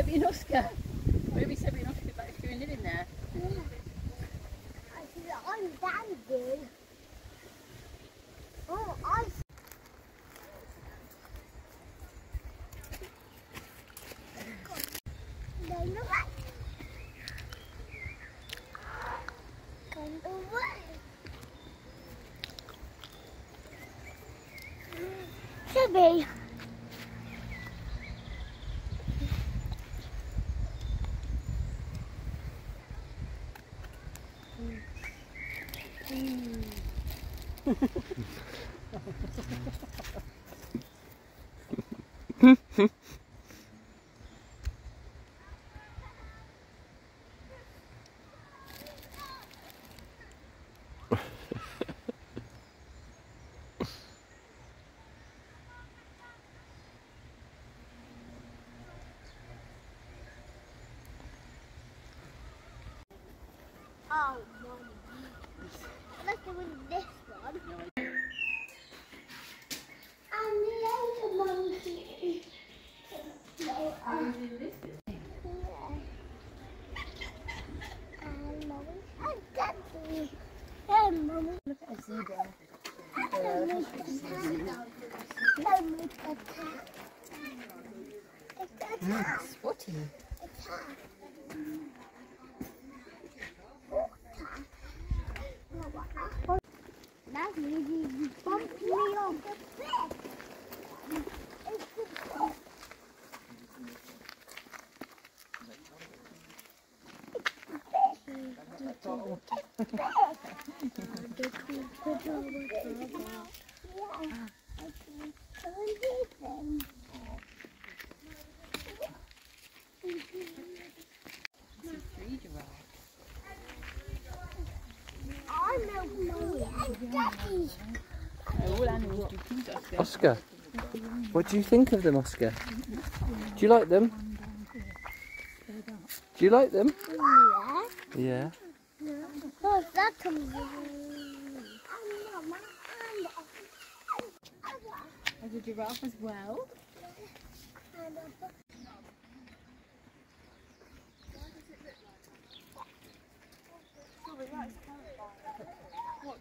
Sebby and Oscar. Maybe Sebby and Oscar back if you're living there. I'm dandy. Oh, I. No, no, what? Come away. Sebby. Oh, Mommy. Let's do this one. And the other monkey. No, yeah. And Mommy. And Daddy. And Mommy. Look at a zebra. And look at that. And look at that. It's a cat. Spotting. It's a cat. That's really bumped me off the bed. It's the bed. Three giraffe. I know mommy and daddy. All animals do things, Oscar. Oscar, what do you think of them, Oscar? Do you like them? Do you like them? Yeah. Yeah. Oh, that a giraffe as well. What, the right, Sebby? I, I, I can say. I, monkey! Oh, monkey! Oh,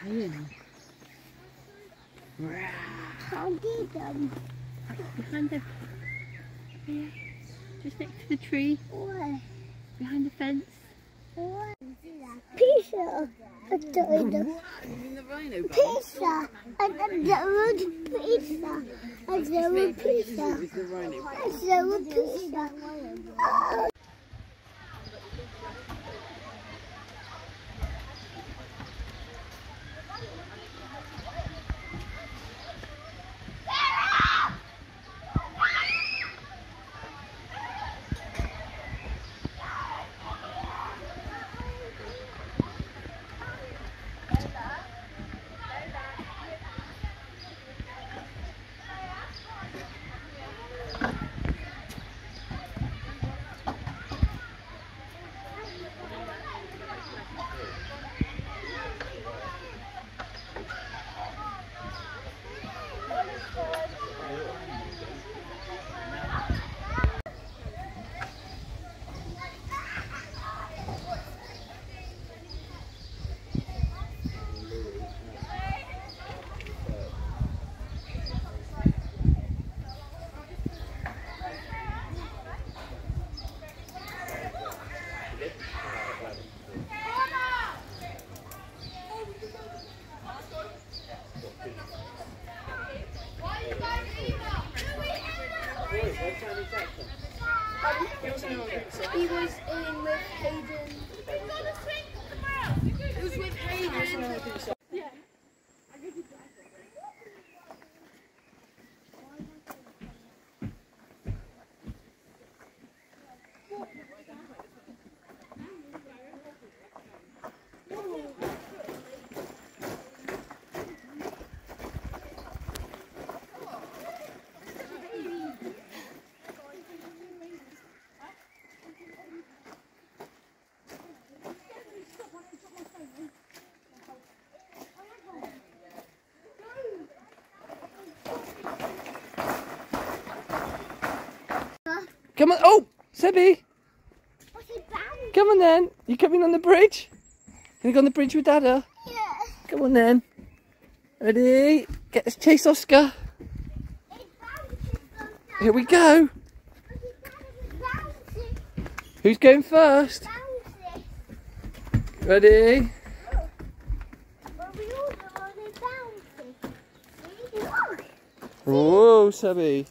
Come on, Deacon. Behind the... Here. Just next to the tree. Where? Behind the fence. Where? Pizza. Don't know. The rhino Pizza. I don't pizza. I don't pizza. The I don't pizza. He was in with Come on. Oh, Sebby. Come on then. You coming on the bridge? Can you go on the bridge with Dada? Yeah. Come on then. Ready? Get this chase Oscar. It bounces sometimes. Here we go. Who's going first? Ready? But we all know when it bounces. Look. Whoa, Sebby.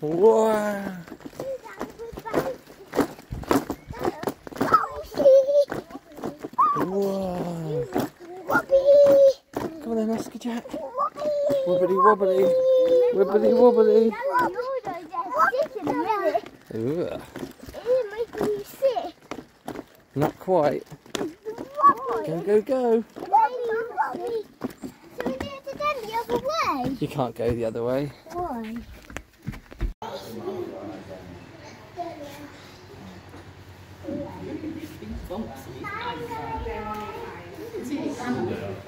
Wow. Whoa. Wobbly. Come on then, Oscar Jack. Wobbly. Wobbly wobbly. Wibbly wobbly. Wobbly. It makes me sick. Not quite. Wobbly. Go, go, go. Wobbly. So we do it again the other way. You can't go the other way. Why? Yeah.